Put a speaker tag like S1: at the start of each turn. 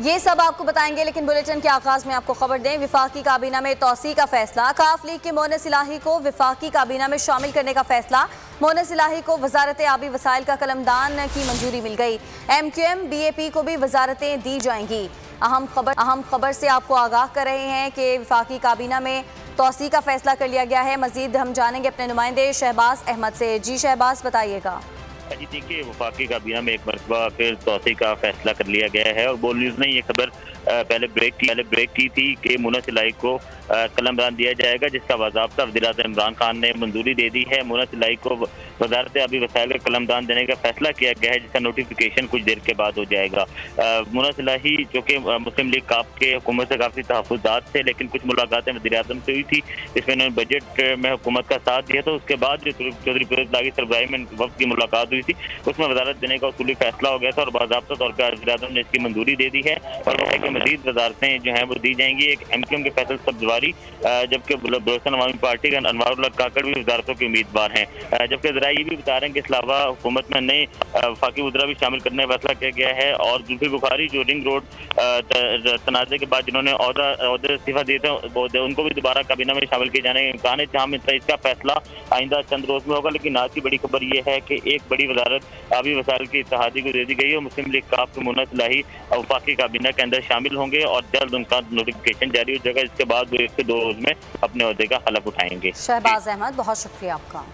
S1: ये सब आपको बताएँगे, लेकिन बुलेटिन के आगाज़ में आपको खबर दें, विफाकी काबीना में तोसी का फैसला। काफ लीग के मोन सिलाही को विफाकी काबीना में शामिल करने का फैसला। मोन सिलाही को वजारत आबी वसाइल का कलमदान की मंजूरी मिल गई। M Q M B A P को भी वजारतें दी जाएँगी। अहम खबर अहम खबर से आपको आगाह कर रहे हैं कि विफाकी काबीना में तोसी का फैसला कर लिया गया है। मजीद हम जानेंगे अपने नुमाइंदे शहबाज अहमद से। जी शहबाज, बताइएगा।
S2: जी, देखिए, वफाकी काबीना में एक मरतबा फिर तोसी का फैसला कर लिया गया है और बोल न्यूज़ ने यह खबर पहले ब्रेक की, पहले ब्रेक की थी कि मुना सिलाई को कलमदान दिया जाएगा, जिसका बाबा वजी इमरान खान ने मंजूरी दे दी है। मुना सिलाई को वजारत अभी वसायल का कलमदान देने का फैसला किया गया है, जिसका नोटिफिकेशन कुछ देर के बाद हो जाएगा। मुना सिलाही जो कि मुस्लिम लीग काप के हुकूमत से काफ़ी तहफात थे, लेकिन कुछ मुलाकातें वजी अजम से हुई थी, जिसमें उन्होंने बजट में हुकूमत का साथ दिया तो उसके बाद जो चौधरी फिरोज लागी सरबराही में वक्त की मुलाकात हुई थी, उसमें वजारत देने का उसूली फैसला हो गया था और बाबा तौर पर वजी अजम ने इसकी मंजूरी दे दी है। और मजीद वजारतें जो हैं वो दी जाएँगी। एक एम के फैसल सब्जवारी जबकि बलोचन अवामी पार्टी के अनवर काकड़ भी वजारतों के उम्मीदवार हैं। जबकि जरा ये भी बता रहे हैं कि इस अलावा हुकूमत में नए फाकी उजरा भी शामिल करने का फैसला किया गया है और जुल्फी बुखारी जो रिंग रोड तनाजे के बाद जिन्होंने इस्तीफा दिए थे उनको भी दोबारा काबीना में शामिल किए जाने के इम्कान है जहाँ इसका फैसला आइंदा चंद रोज में होगा, लेकिन आज की बड़ी खबर यह है कि एक बड़ी वजारत आबी वसायल की इतिहादी को दे दी गई है मुस्लिम लीग काफ के मुन्ना सलाही वफाकी काबीना के अंदर शामिल होंगे और जल्द उनका नोटिफिकेशन जारी हो जाएगा। इसके बाद से दो रोज में अपने का हलफ उठाएँगे।
S1: शहबाज अहमद बहुत शुक्रिया आपका।